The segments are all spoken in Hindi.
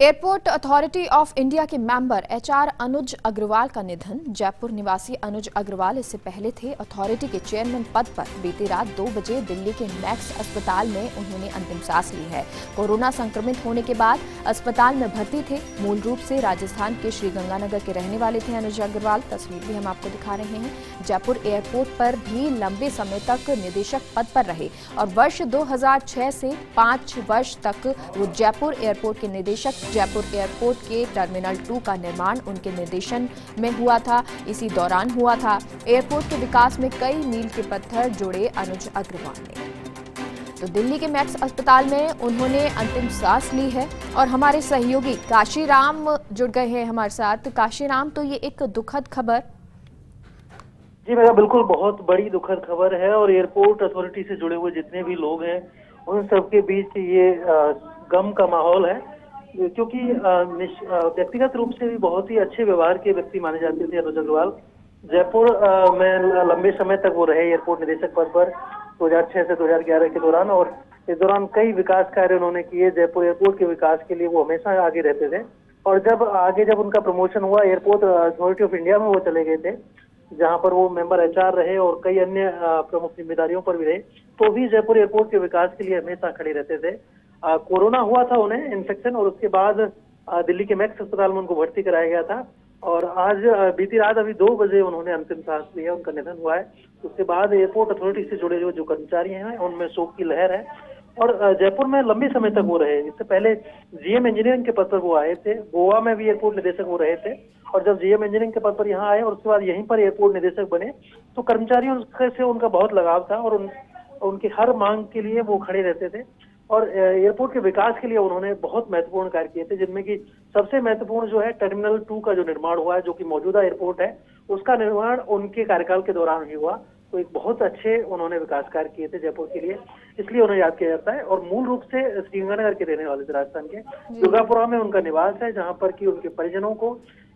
एयरपोर्ट अथॉरिटी ऑफ़ इंडिया के मेंबर एचआर अनुज अग्रवाल का निधन। जयपुर निवासी अनुज अग्रवाल इससे पहले थे। अथॉरिटी के चेयरमैन पद पर बीती रात दो बजे दिल्ली के मैक्स अस्पताल में उन्होंने अंतिम सांस ली है। कोरोना संक्रमित होने के बाद अस्पताल में भर्ती थे। मूल रूप से राजस्थान के श्रीगंगानगर के रहने वाले थे अनुज अग्रवाल। तस्वीर भी हम आपको दिखा रहे हैं। जयपुर एयरपोर्ट पर भी लंबे समय तक निदेशक पद पर रहे और वर्ष दो हज़ार छह से पाँच वर्ष तक वो जयपुर एयरपोर्ट के निदेशक जयपुर एयरपोर्ट के टर्मिनल टू का निर्माण उनके निर्देशन में हुआ था। इसी दौरान हुआ था। एयरपोर्ट के विकास में कई मील के पत्थर जुड़े अनुज अग्रवाल ने। तो दिल्ली के मैक्स अस्पताल में उन्होंने अंतिम सांस ली है और हमारे सहयोगी काशीराम जुड़ गए हैं हमारे साथ। काशीराम तो ये एक दुखद खबर। जी, मेरा बिल्कुल बहुत बड़ी दुखद खबर है और एयरपोर्ट अथॉरिटी से जुड़े हुए जितने भी लोग हैं, उन सबके बीच ये गम का माहौल है। क्योंकि व्यक्तिगत रूप से भी बहुत ही अच्छे व्यवहार के व्यक्ति माने जाते थे अनुज अग्रवाल। जयपुर में लंबे समय तक वो रहे एयरपोर्ट निदेशक पद पर 2006 से 2011 के दौरान, और इस दौरान कई विकास कार्य उन्होंने किए। जयपुर एयरपोर्ट के विकास के लिए वो हमेशा आगे रहते थे। और जब, आगे जब उनका प्रमोशन हुआ, एयरपोर्ट अथॉरिटी ऑफ़ इंडिया में वो चले गए थे, जहाँ पर वो मेंबर एचआर रहे और कई अन्य प्रमुख जिम्मेदारियों पर भी रहे तो भी जयपुर एयरपोर्ट के विकास के लिए हमेशा खड़े रहते थे। कोरोना हुआ था उन्हें इन्फेक्शन और उसके बाद दिल्ली के मैक्स अस्पताल में उनको भर्ती कराया गया था। और आज बीती रात अभी दो बजे उन्होंने अंतिम सांस लिया उनका निधन हुआ है। उसके बाद एयरपोर्ट अथॉरिटी से जुड़े जो जो कर्मचारी हैं उनमें शोक की लहर है। और जयपुर में लंबे समय तक वो रहे। इससे पहले जीएम इंजीनियरिंग के पद पर वो आए थे। गोवा में भी एयरपोर्ट निदेशक वो रहे थे। और जब जीएम इंजीनियरिंग के पद पर यहाँ आए और उसके बाद यहीं पर एयरपोर्ट निदेशक बने तो कर्मचारियों से उनका बहुत लगाव था और उन, उनकी हर मांग के लिए वो खड़े रहते थे। और एयरपोर्ट के विकास के लिए उन्होंने बहुत महत्वपूर्ण कार्य किए थे जिनमें कि सबसे महत्वपूर्ण जो है टर्मिनल टू का जो निर्माण हुआ है जो कि मौजूदा एयरपोर्ट है उसका निर्माण उनके कार्यकाल के दौरान ही हुआ। तो एक बहुत अच्छे उन्होंने विकास कार्य किए थे जयपुर के लिए इसलिए उन्हें याद किया जाता है। और मूल रूप से श्रीगंगानगर के रहने वाले थे राजस्थान के। दुर्गापुरा में उनका निवास है जहाँ पर की उनके परिजनों को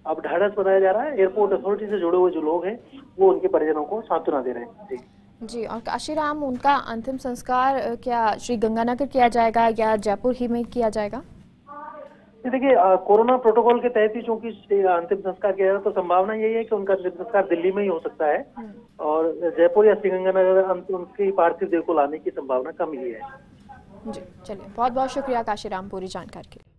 अब ढाढ़स बनाया जा रहा है। एयरपोर्ट अथॉरिटी से जुड़े हुए जो लोग हैं वो उनके परिजनों को सांत्वना दे रहे हैं। जी और काशीराम उनका अंतिम संस्कार क्या श्री गंगानगर किया जाएगा या जयपुर ही में किया जाएगा? देखिए कोरोना प्रोटोकॉल के तहत ही चूँकि अंतिम संस्कार किया जाएगा तो संभावना यही है कि उनका अंतिम संस्कार दिल्ली में ही हो सकता है। हम्म। और जयपुर या श्रीगंगानगर उनकी पार्थिव देव को लाने की संभावना कम ही है। जी चलिए बहुत बहुत शुक्रिया काशीराम पूरी जानकारी के लिए।